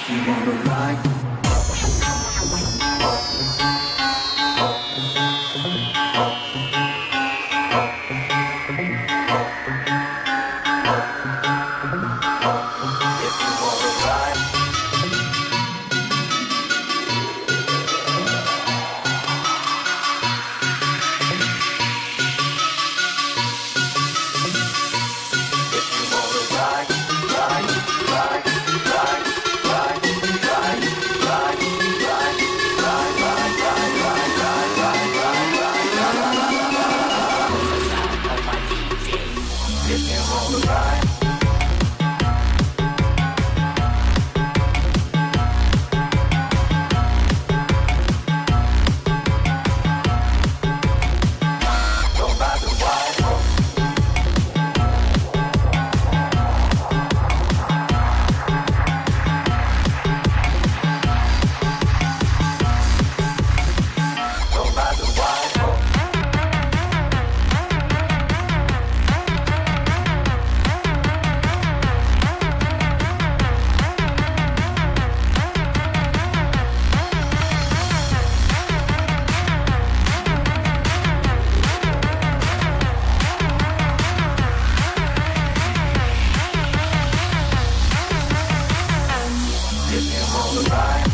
If you wanna ride Oh.